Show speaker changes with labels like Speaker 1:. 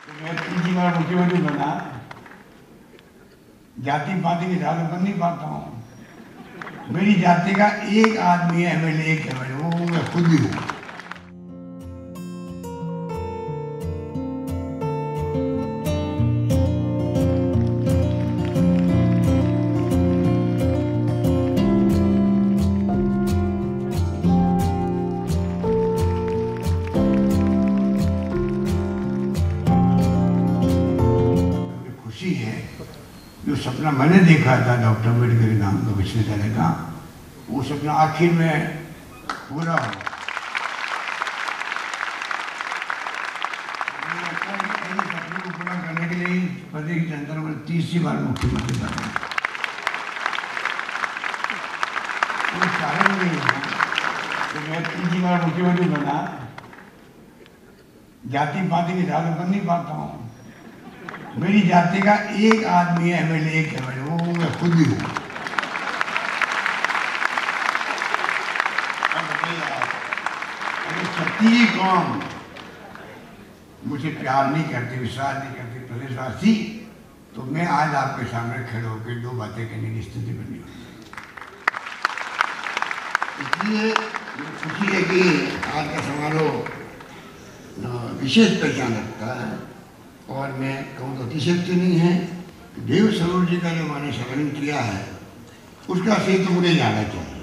Speaker 1: मैं मुख्यमंत्री बना। जाति पाति के साथ बन नहीं पाता हूँ। मेरी जाति का एक आदमी एमएलए एक एमएलए वो मैं खुद ही हूँ। जो सपना मैंने देखा था डॉक्टर अंबेडकर के नाम का विश्वविद्यालय का, वो सपना आखिर में पूरा हो प्रदेश के अंदर तीसरी बार मुख्यमंत्री बना बार मुख्यमंत्री बना जाति पाति के से बन नहीं पाता हूँ। मेरी जाति का एक आदमी है एमएलए एक एमएलए वो मैं खुद ही हूँ। छत्तीस मुझे प्यार नहीं करती, विश्वास नहीं करती, प्रदेशवासी। तो मैं आज आपके सामने खड़े होकर दो बातें करने की स्थिति बनी हुई इसलिए खुशी है कि आज का समारोह विशेष पहचान रखता है। और मैं कहूँ तो अतिशक्ति नहीं है देव सरोवर जी का जो मैंने स्मरण किया है, उसका श्रेय तो मुझे जाना चाहिए।